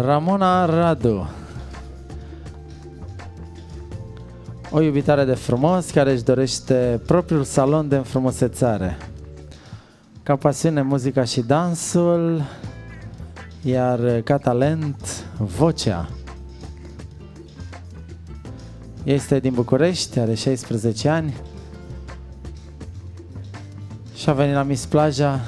Ramona Radu. O iubitare de frumos care își dorește propriul salon de înfrumusețare. Ca pasiune muzica și dansul, iar ca talent vocea. Este din București, are 16 ani și a venit la Miss Plaja